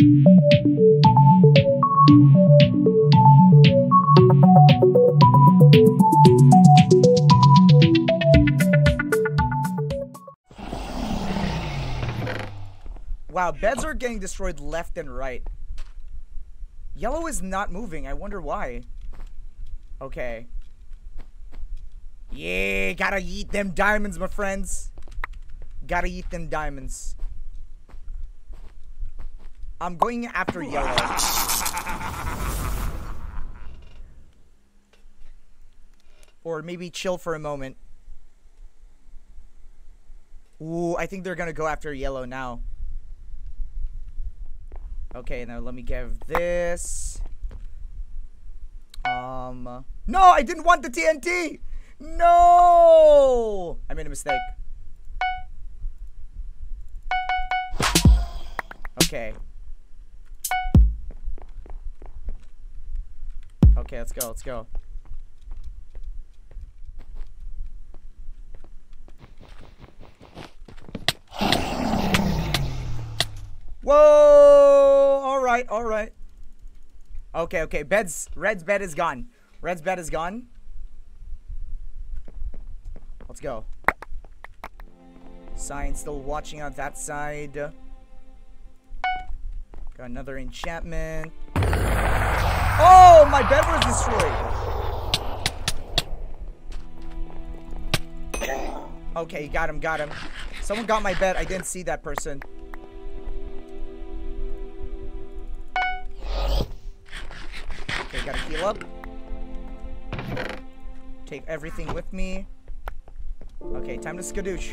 Wow, beds are getting destroyed left and right. Yellow is not moving. I wonder why. Okay. Yeah, gotta eat them diamonds, my friends. Gotta eat them diamonds. I'm going after yellow. or maybe chill for a moment. Ooh, I think they're gonna go after yellow now. Okay, now let me give this. Um, no, I didn't want the TNT. No, I made a mistake. Okay. Okay, let's go, let's go. Whoa! All right, all right. Okay, okay. Bed's Red's bed is gone. Red's bed is gone. Let's go. Sign still watching on that side. Got another enchantment. Oh, my bed was destroyed. Okay, got him, got him. Someone got my bed. I didn't see that person. Okay, gotta heal up. Take everything with me. Okay, time to skadoosh.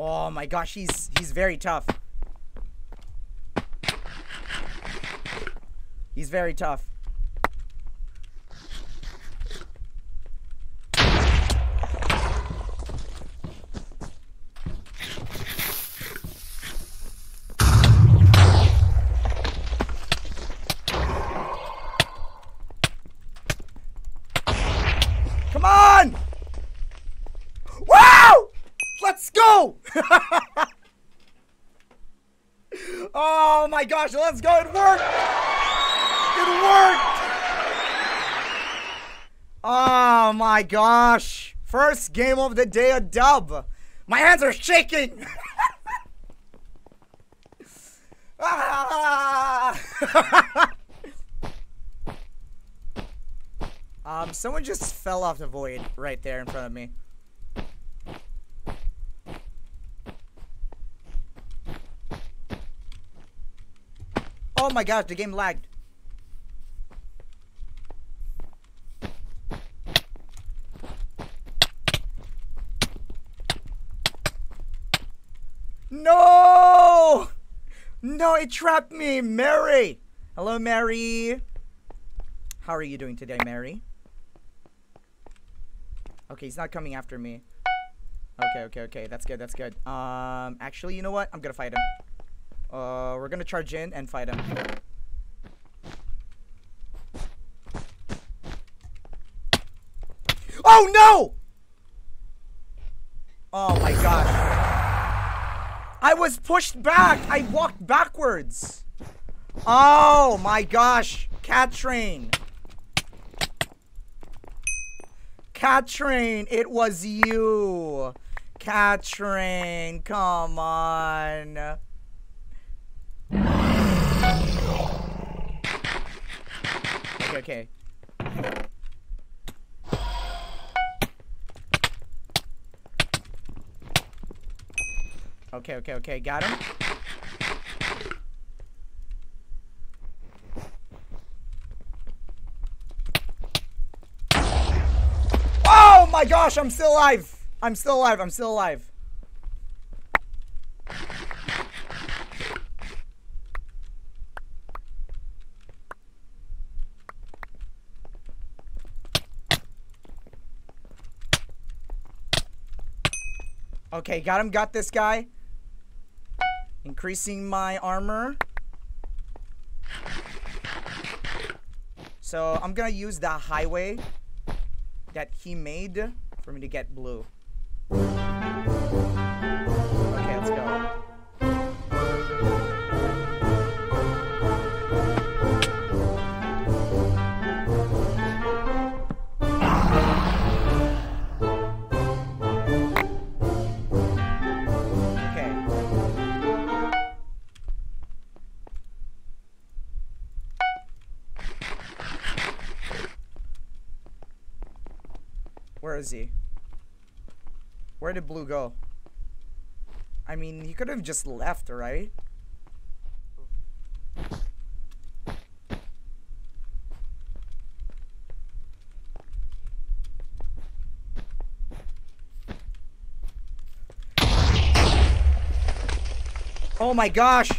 Oh my gosh, he's he's very tough. He's very tough. Come on! Wow! Let's go! Oh my gosh, let's go. It worked! It worked! Oh my gosh. First game of the day, a dub. My hands are shaking. Ah! um, someone just fell off the void right there in front of me. Oh my gosh, the game lagged. No! No, it trapped me! Mary! Hello, Mary. How are you doing today, Mary? Okay, he's not coming after me. Okay, okay, okay. That's good, that's good. Um, actually, you know what? I'm gonna fight him. Uh, we're gonna charge in and fight him. Oh, no! Oh, my gosh. I was pushed back. I walked backwards. Oh my gosh. Cat train. Cat train, it was you. Cat train, come on. Okay, okay. Okay, okay. Got him. Oh my gosh, I'm still alive. I'm still alive. I'm still alive. Okay, got him. Got this guy. Increasing my armor. So I'm gonna use the highway that he made for me to get blue. Is he? Where did Blue go? I mean, he could have just left, right? Oh my gosh!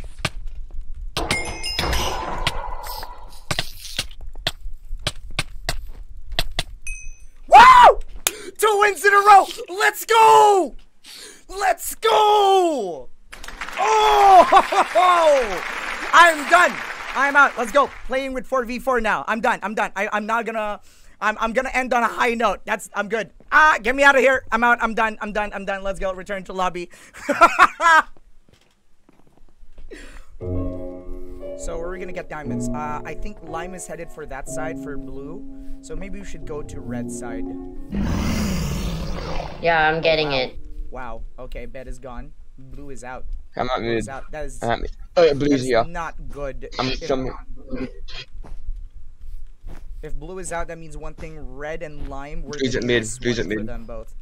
Wow! Two wins in a row! Let's go! Let's go! Oh! I'm done. I'm out. Let's go. Playing with 4v4 now. I'm done. I'm done. I, I'm not gonna. I'm, I'm gonna end on a high note. That's I'm good. Ah, get me out of here. I'm out. I'm done. I'm done. I'm done. Let's go. Return to lobby. So where are we gonna get diamonds? Uh, I think lime is headed for that side for blue. So maybe we should go to red side. Yeah, I'm oh, getting Wow. it. Wow. Okay, bed is gone. Blue is out. I'm at Blue is out. That is, I'm at. Oh yeah, blue's here. not good. I'm If- jumping. If blue is out, that means one thing: red and lime were Blue's the at mid, blue's at ones for mid. them both.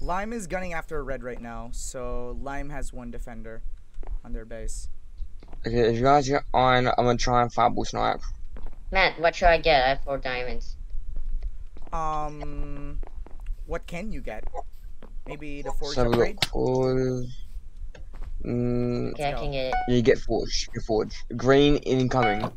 Lime is gunning after red right now, so lime has one defender on their base. Okay, if you guys get on, I'm gonna try and fireball snipe. Matt, what should I get? I have four diamonds. Um, what can you get? Maybe the forge So have upgrade. look for. Mm, Okay, I can get it. you get forge. You forge. Green incoming.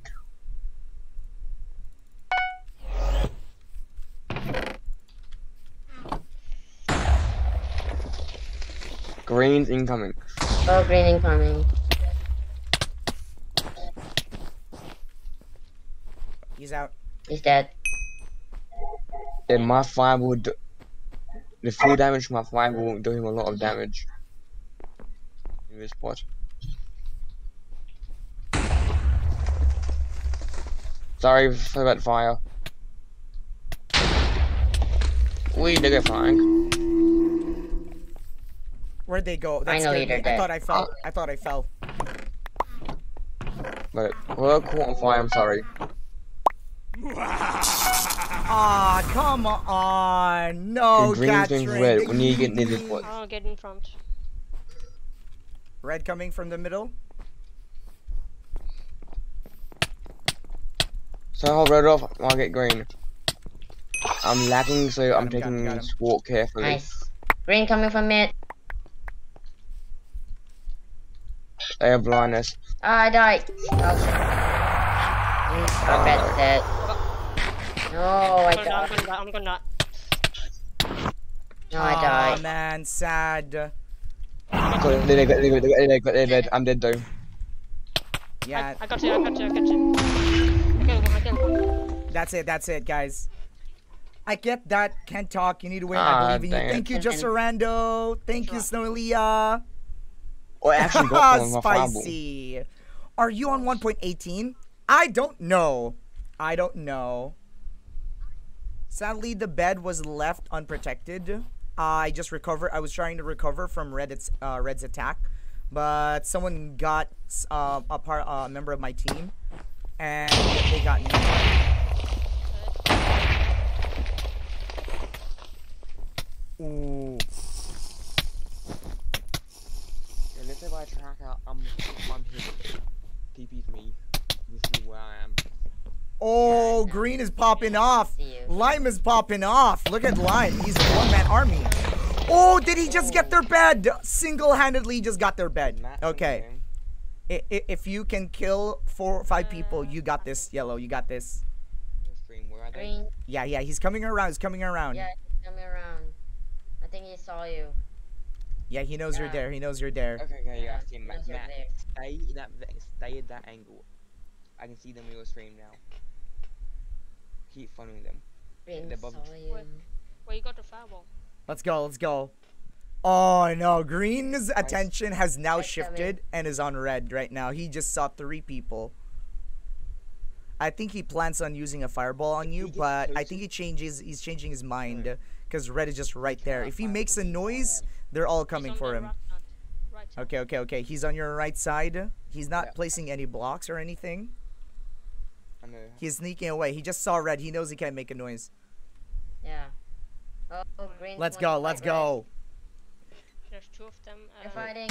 Green's incoming. Oh, green incoming. He's out. He's dead. Then my fireball. Do- the full damage from my fire won't do him a lot of damage. In this spot. Sorry for that fire. We did get flying. Where'd they go? That Finally, scared me. they're I dead. thought I fell. Oh. I thought I fell. But we're caught on fire, I'm sorry. Ah, come on. No, The green thing's red. We need to get near this one. I'll get in front. Red coming from the middle. So I'll red off, I'll get green. I'm lagging, so I'm him, got taking this walk carefully. Nice. Green coming from mid. They have blindness. Ah, I died. Oh, shit. Mm, Red's dead. No, I I'm gonna. I'm died. gonna die. I'm gonna die. No, I Aw, died. man, sad. So they, they, got- they, got- they, got- they, got- they're dead. I'm dead though. Yeah, I, I got you. I got you. I got you. I killed one. I killed one. that's it. That's it, guys. I get that. Can't talk. You need to win. Ah, I believe in you. dang it. Thank you, And- and- Jusserando. Thank you, Snowilia. Oh, I actually got one my fireball. Spicy. Are you on 1.18? I don't know. I don't know. Sadly, the bed was left unprotected. I just recovered. I was trying to recover from Red's uh, Red's attack, but someone got uh, a part a member of my team, and they got me. Ooh. And if they buy a track out, I'm, I'm here. TP's me. You see where I am. Oh, green is popping off. You. Lime is popping off. Look at Lime. He's a one-man army. Oh, did he just get their bed? Single-handedly just got their bed. Okay. Singleton. I- i- If you can kill four or five people, you got this, Yellow. You got this. Your stream, where are they? Green. Yeah, yeah. He's coming around. He's coming around. Yeah, he's coming around. I think he saw you. Yeah, he knows you're there. He knows you're there. Okay, okay, yeah, I see him. Those Matt, are Matt, stay that, stay at that angle. I can see them on your screen now. Keep following them. Green the bubble- saw you. You got the fireball? Let's go. Let's go. Oh no, Green's attention has now Right, shifted and is on red right now. He just saw three people. I think he plans on using a fireball on you, but I think he changes. He's changing his mind because red is just right there. If he makes a from where I noise, they're all coming for him. Right, side. right side. Okay, okay, okay. He's on your right side. He's not placing any blocks or anything. I know. He's sneaking away. He just saw red. He knows he can't make a noise. Yeah. Oh, oh green. Let's go. Let's go. There's two of them. They're Uh, fighting.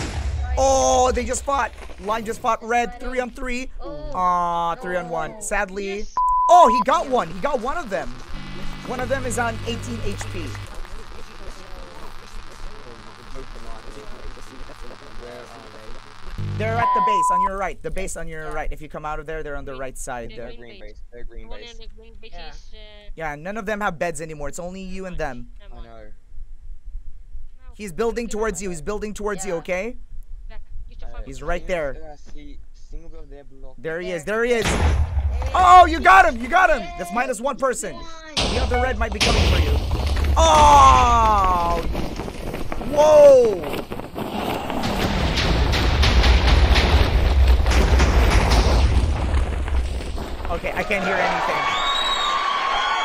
Oh, they just fought. Line just fought red. Three on three. Oh. Aw, three on one. Sadly. Yes. Oh, he got one. He got one of them. One of them is on 18 HP. Both of them are. Where are they? They're at the base on your right. The base on your right. If you come out of there, they're on the right side. They're Uh, green green base. base. They're green base. the green base Yeah. is. Uh, Yeah, none of them have beds anymore. It's only you and them. I know. He's building towards you. He's building towards you, okay? yeah, use the Uh, fireball. He's right there. Yeah, see, single of their block. There he There he is. There he is. Oh, you got him. You got him. That's minus one person. The other red might be coming for you. Oh! Whoa! Okay, I can't hear anything.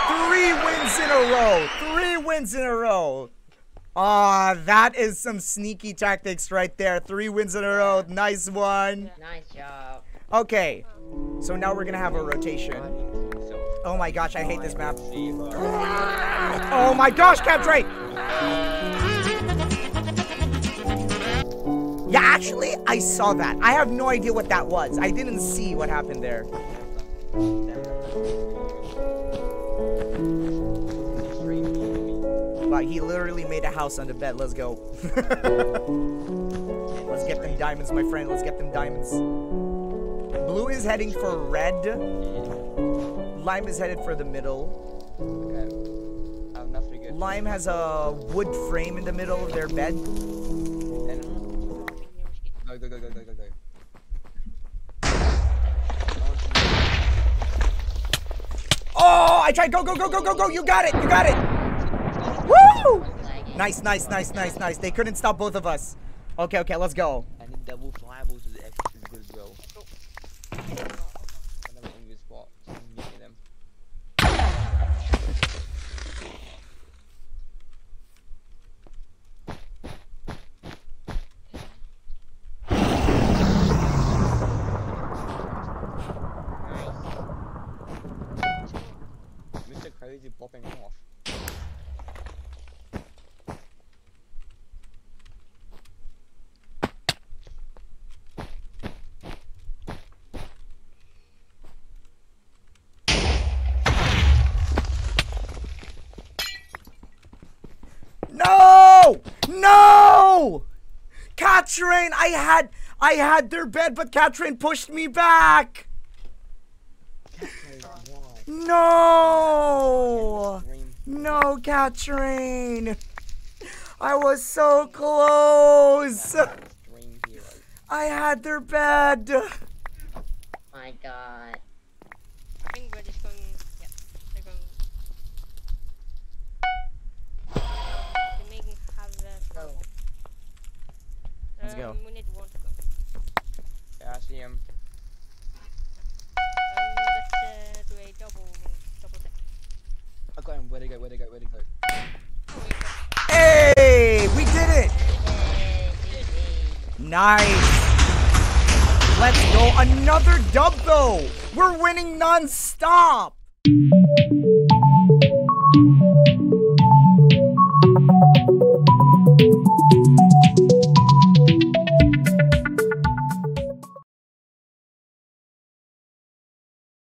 Three wins in a row. Three wins in a row. Ah, that is some sneaky tactics right there. Three wins in a row. Nice one. Nice job. Okay, so now we're gonna have a rotation. Oh my gosh, I hate this map. Oh my gosh, Captrate! Yeah, actually, I saw that. I have no idea what that was. I didn't see what happened there. But he literally made a house on the bed. Let's go. Let's get them diamonds, my friend. Let's get them diamonds. Blue is heading for red. Lime is headed for the middle. Okay. I have nothing good. Lime has a wood frame in the middle of their bed. I tried. Go, go, go, go, go, go. You got it. You got it. Woo! Nice, nice, nice, nice, nice. They couldn't stop both of us. Okay, okay, let's go. And the double fireballs is extra good as well. Another English spot. Just meeting them. Mr. Crazy popping off. No! No! Catrain, I had I had their bed, but Catrain pushed me back. No! No, Catrain. I was so close. I had their bed. My god. I think we're just going. Yeah, they're going. They may have the fireball. Let's go. Um, We need one to go. Yeah, I see him. Um, let's uh, do a double, double deck. I got him. Where'd he go? Where'd he go? Where'd he go? We got Hey, we did it. Nice. Let's go. Another dub though. We're winning non-stop.